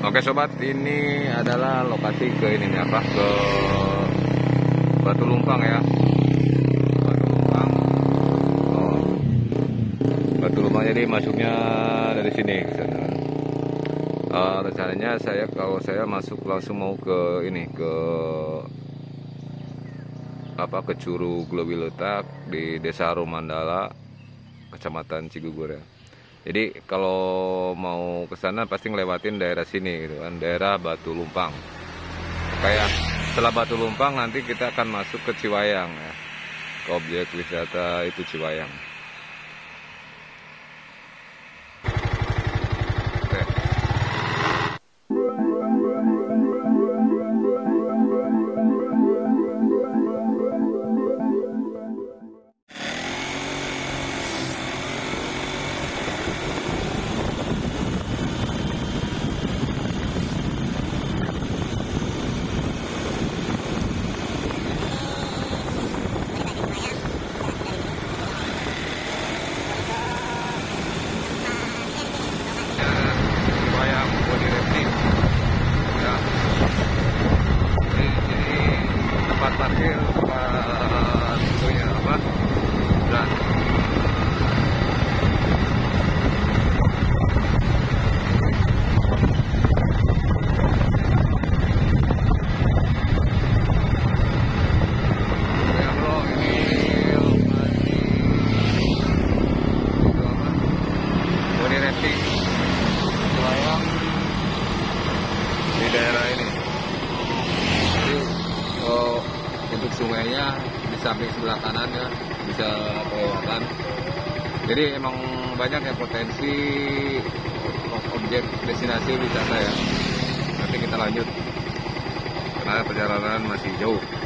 Oke sobat, ini adalah lokasi ke ini nih, apa ke Batu Lumpang ya. Batu Lumpang. Oh. Batu Lumpang jadi masuknya dari sini ke. Uh, rencananya saya kalau saya masuk langsung mau ke ini ke apa ke Curug Globi Letak di Desa Rumandala, Kecamatan Cigugur ya. Jadi kalau mau ke sana pasti ngelewatin daerah sini gitu kan, daerah Batu Lumpang. Kayak setelah Batu Lumpang nanti kita akan masuk ke Ciwayang ya. Ke objek wisata itu Ciwayang. Destinasi wisata ya. Nanti kita lanjut karena perjalanan masih jauh.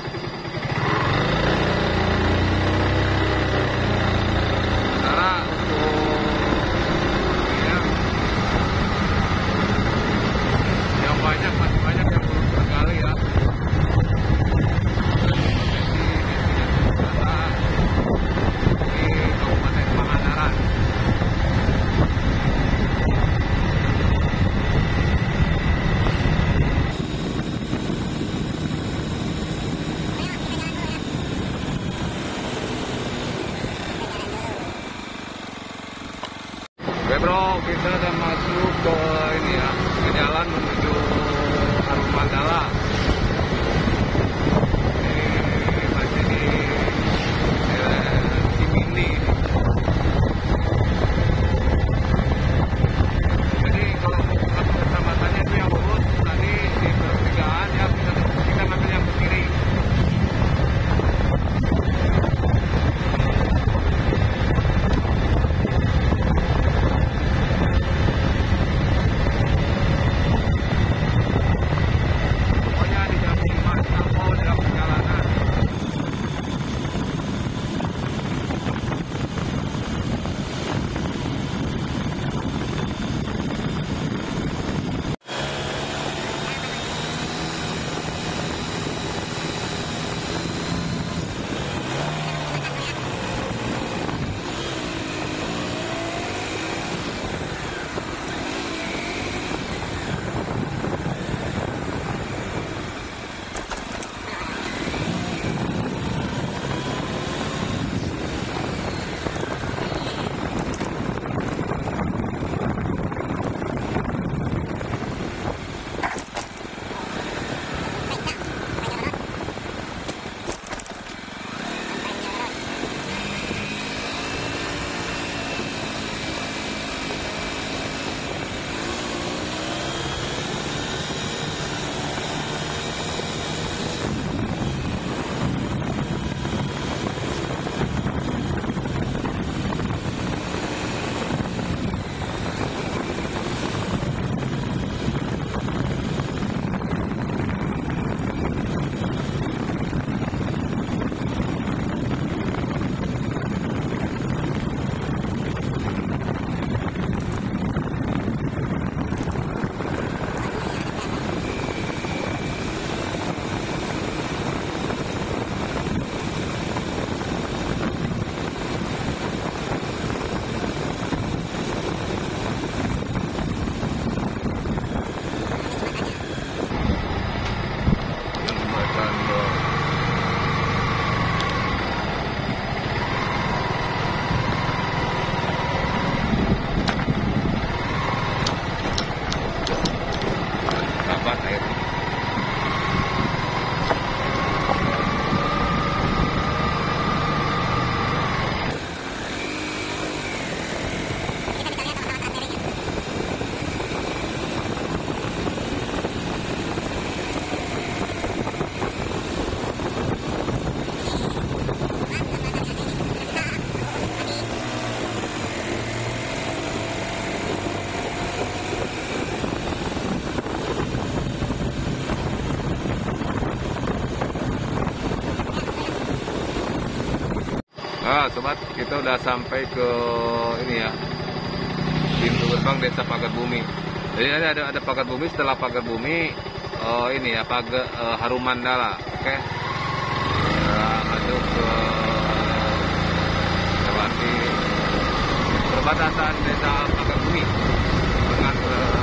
Sobat, kita udah sampai ke ini ya. Pintu gerbang Desa Pagar Bumi. Jadi ada ada, ada Pagar Bumi, setelah Pagar Bumi oh ini ya Pagar uh, Harum Mandala. Oke. Nah, masuk ke lewati perbatasan Desa Pagar Bumi dengan uh,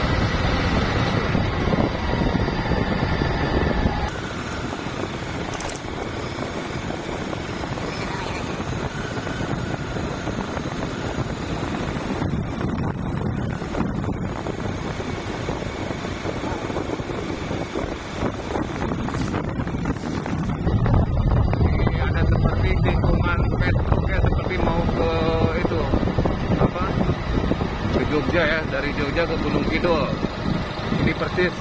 Ini ada seperti tikungan petruk ya seperti mau ke itu apa ke Jogja ya dari Jogja ke Gunung Kidul. Ini persis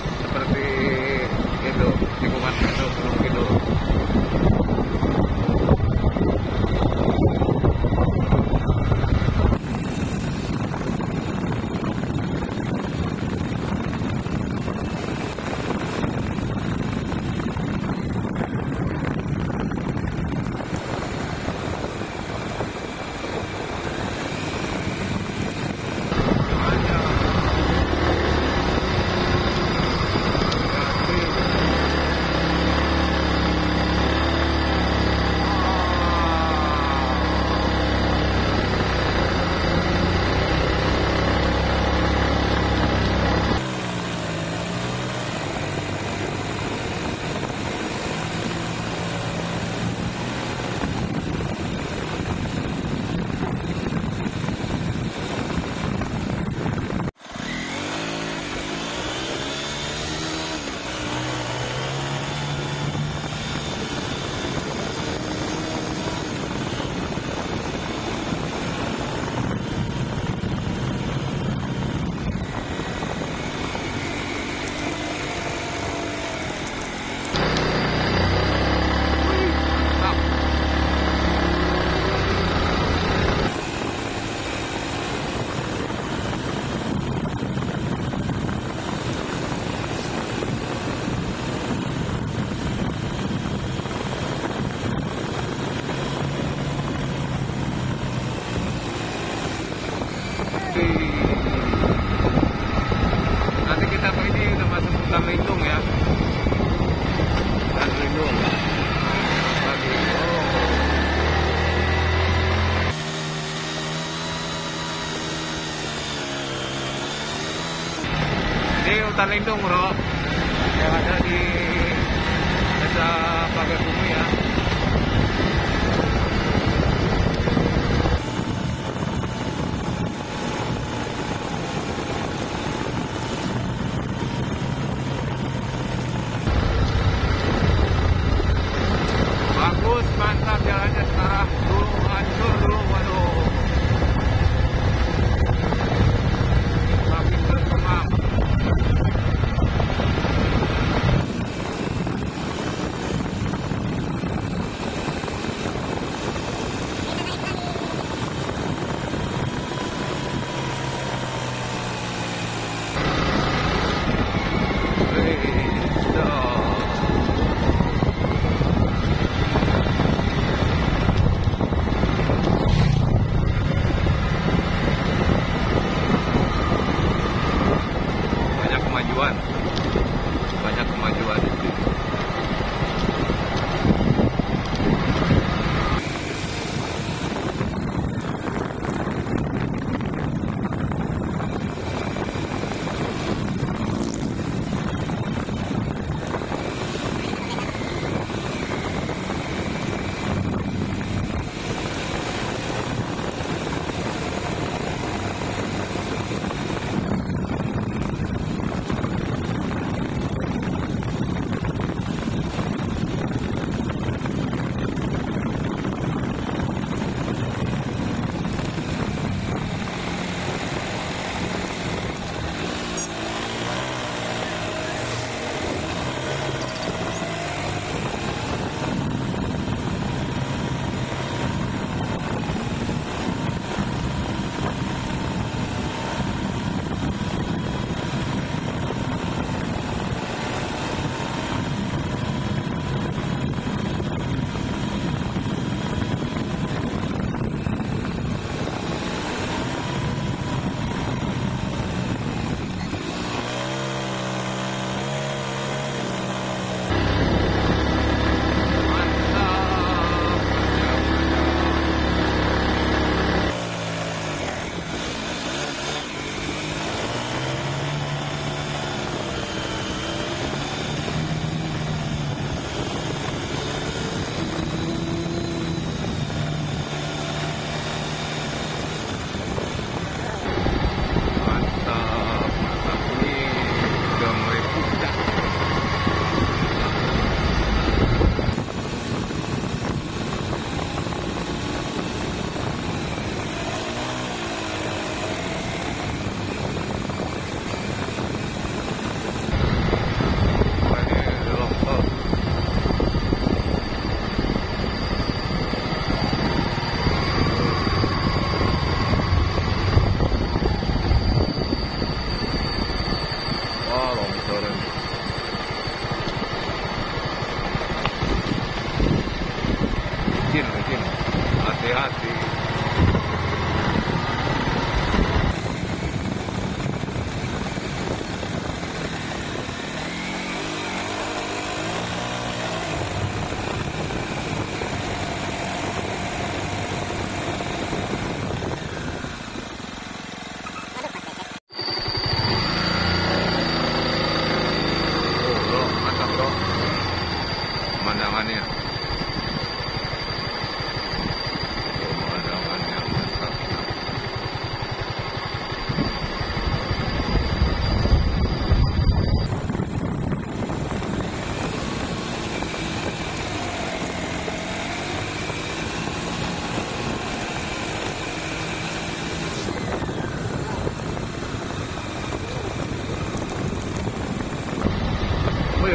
Ini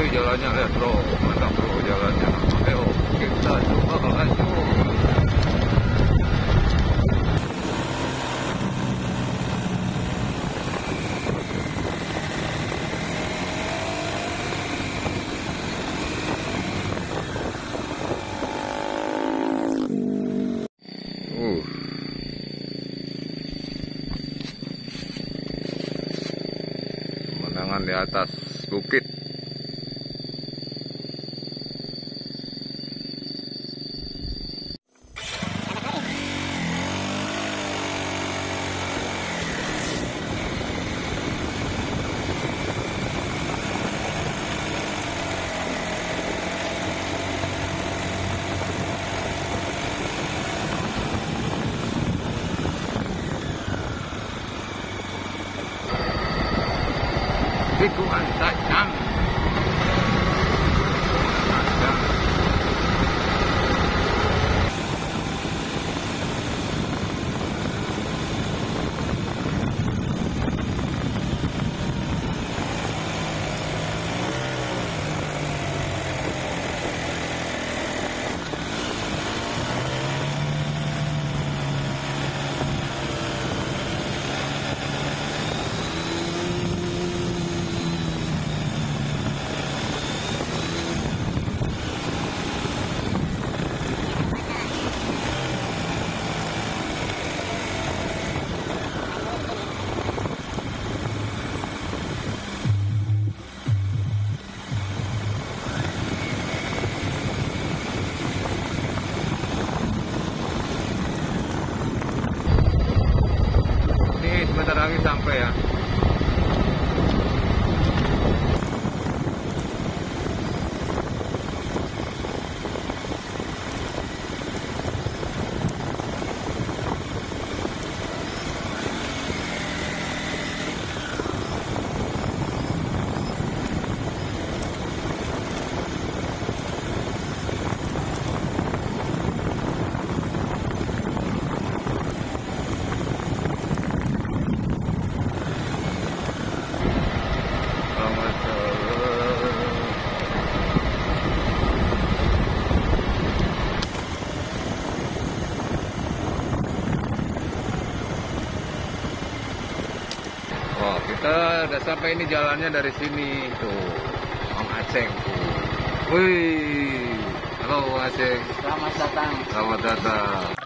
Wih jalannya lihat bro, mantap bro jalannya. Ayo kita coba lanjut. Pemandangan di atas bukit. Pico and that damn sampai ini jalannya dari sini tuh. Mang Aceng. Wih. Halo Mang Aceng. Selamat datang. Selamat datang.